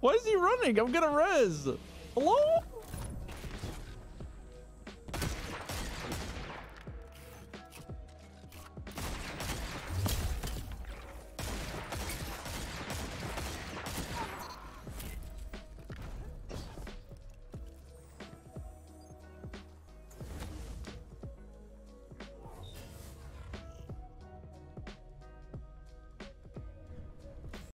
Why is he running? I'm gonna res. Hello?